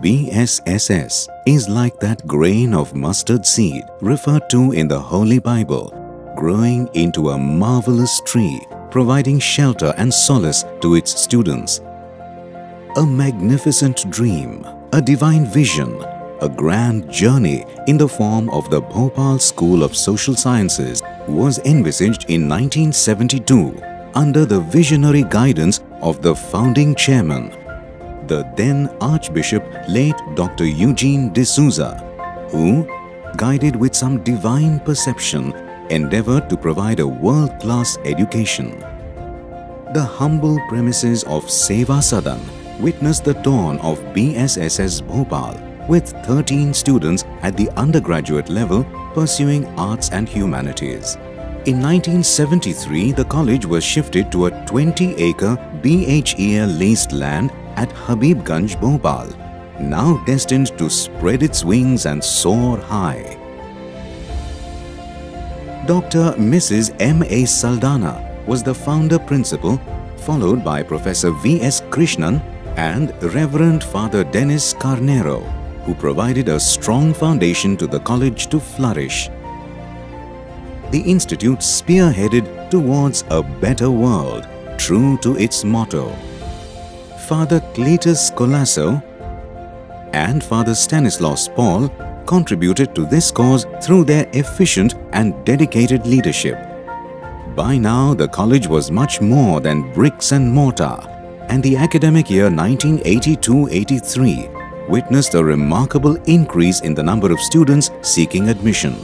BSSS is like that grain of mustard seed referred to in the Holy Bible, growing into a marvelous tree, providing shelter and solace to its students. A magnificent dream, a divine vision, a grand journey in the form of the Bhopal School of Social Sciences was envisaged in 1972 under the visionary guidance of the founding chairman, the then Archbishop late Dr. Eugene D'Souza, who, guided with some divine perception, endeavored to provide a world-class education. The humble premises of Seva Sadan witnessed the dawn of BSSS Bhopal with 13 students at the undergraduate level pursuing arts and humanities. In 1973, the college was shifted to a 20-acre BHEL leased land at Habibganj, Bhopal, now destined to spread its wings and soar high. Dr. Mrs. M. A. Saldana was the founder principal, followed by Professor V. S. Krishnan and Reverend Father Dennis Carnero, who provided a strong foundation to the college to flourish. The institute spearheaded towards a better world, true to its motto. Father Cletus Colasso and Father Stanislaus Paul contributed to this cause through their efficient and dedicated leadership. By now, the college was much more than bricks and mortar, and the academic year 1982-83 witnessed a remarkable increase in the number of students seeking admission.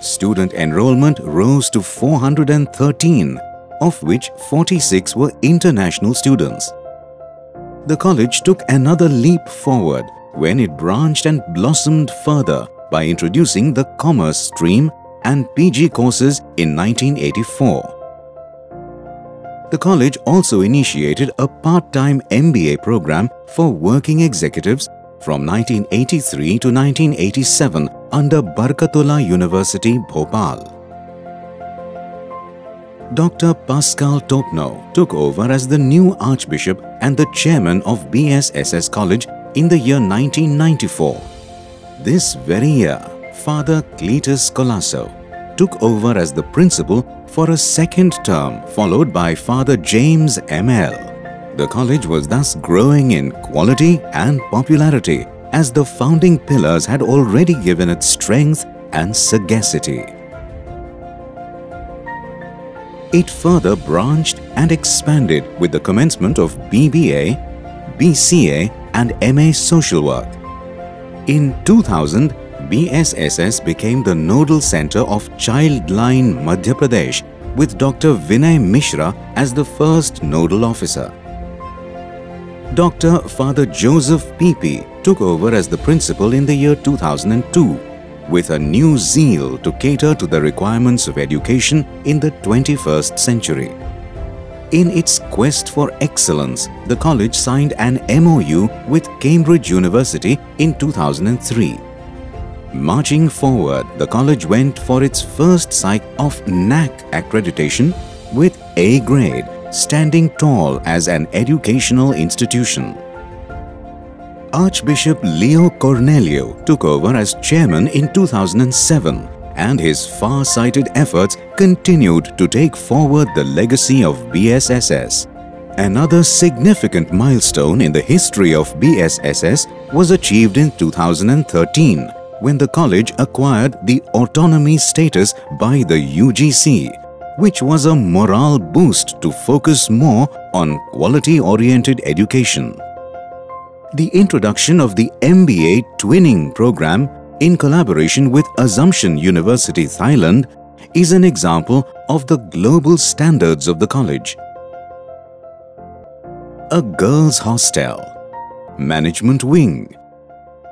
Student enrollment rose to 413, of which 46 were international students the college took another leap forward when it branched and blossomed further by introducing the commerce stream and PG courses in 1984. The college also initiated a part-time MBA program for working executives from 1983 to 1987 under Barkatullah University, Bhopal. Dr. Pascal Topno took over as the new Archbishop and the chairman of BSSS College in the year 1994. This very year, Father Cletus Colasso took over as the principal for a second term followed by Father James M.L. The college was thus growing in quality and popularity as the founding pillars had already given it strength and sagacity it further branched and expanded with the commencement of BBA, BCA and MA Social Work. In 2000, BSSS became the nodal center of Childline Madhya Pradesh with Dr. Vinay Mishra as the first nodal officer. Dr. Father Joseph Pepe took over as the principal in the year 2002 with a new zeal to cater to the requirements of education in the 21st century. In its quest for excellence, the college signed an MOU with Cambridge University in 2003. Marching forward, the college went for its first cycle of NAAC accreditation with A grade, standing tall as an educational institution. Archbishop Leo Cornelio took over as chairman in 2007 and his far-sighted efforts continued to take forward the legacy of BSSS. Another significant milestone in the history of BSSS was achieved in 2013 when the college acquired the autonomy status by the UGC, which was a morale boost to focus more on quality-oriented education the introduction of the MBA Twinning program in collaboration with Assumption University, Thailand is an example of the global standards of the college. A girls' hostel, management wing,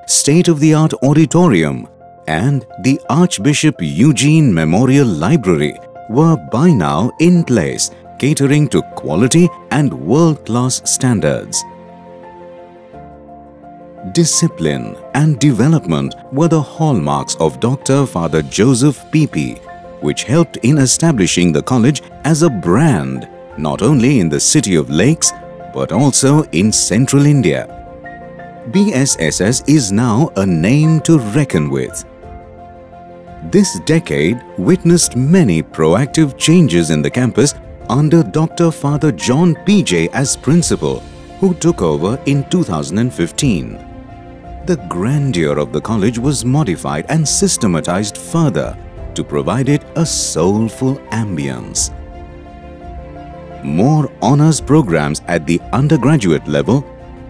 state-of-the-art auditorium and the Archbishop Eugene Memorial Library were by now in place catering to quality and world-class standards discipline and development were the hallmarks of Dr. Father Joseph Pepe, which helped in establishing the college as a brand not only in the city of lakes but also in central India. BSSS is now a name to reckon with. This decade witnessed many proactive changes in the campus under Dr. Father John PJ as principal, who took over in 2015. The grandeur of the college was modified and systematized further to provide it a soulful ambience. More honors programs at the undergraduate level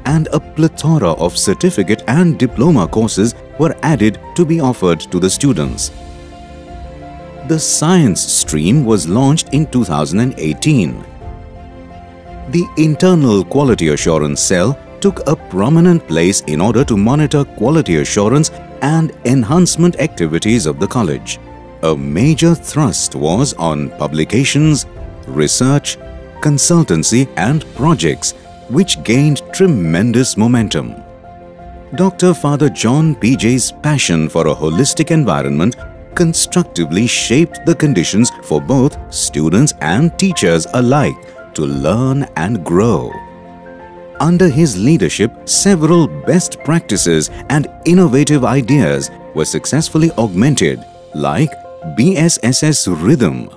and a plethora of certificate and diploma courses were added to be offered to the students. The science stream was launched in 2018. The internal quality assurance cell took a prominent place in order to monitor quality assurance and enhancement activities of the college. A major thrust was on publications, research, consultancy and projects which gained tremendous momentum. Dr. Father John P.J.'s passion for a holistic environment constructively shaped the conditions for both students and teachers alike to learn and grow. Under his leadership, several best practices and innovative ideas were successfully augmented like BSSS Rhythm,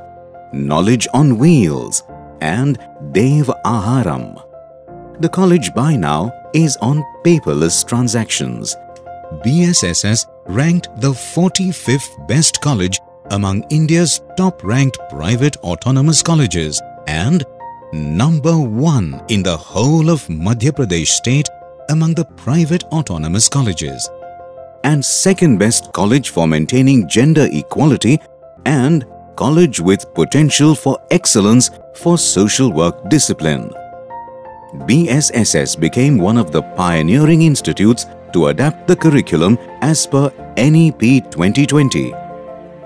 Knowledge on Wheels and Dev Aharam the college by now is on paperless transactions. BSSS ranked the 45th best college among India's top-ranked private autonomous colleges and number one in the whole of Madhya Pradesh state among the private autonomous colleges and second best college for maintaining gender equality and college with potential for excellence for social work discipline. BSSS became one of the pioneering institutes to adapt the curriculum as per NEP 2020.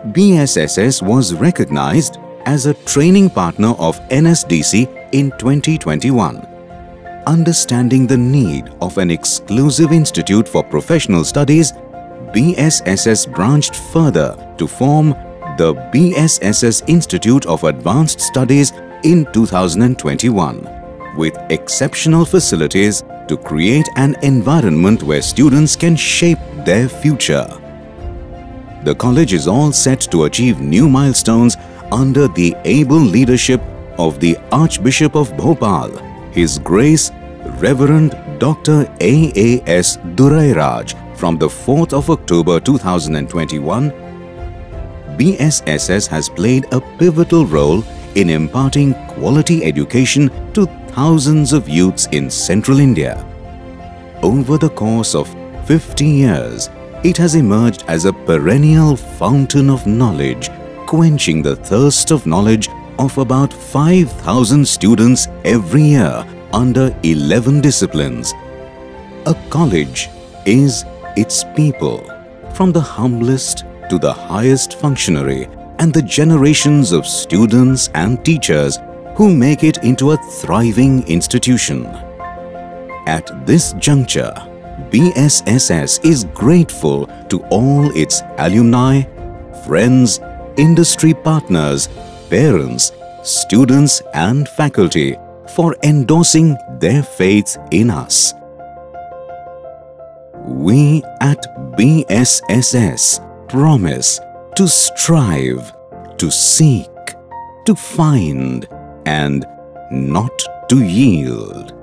BSSS was recognized as a training partner of NSDC in 2021. Understanding the need of an exclusive institute for professional studies, BSSS branched further to form the BSSS Institute of Advanced Studies in 2021 with exceptional facilities to create an environment where students can shape their future. The college is all set to achieve new milestones under the able leadership of the Archbishop of Bhopal, His Grace Reverend Dr. A.A.S. Durairaj from the 4th of October 2021 BSSS has played a pivotal role in imparting quality education to thousands of youths in central India. Over the course of 50 years, it has emerged as a perennial fountain of knowledge, quenching the thirst of knowledge of about 5,000 students every year under 11 disciplines. A college is its people, from the humblest to the highest functionary and the generations of students and teachers who make it into a thriving institution. At this juncture, BSSS is grateful to all its alumni, friends, industry partners, parents, students and faculty for endorsing their faith in us. We at BSSS promise to strive, to seek, to find and not to yield.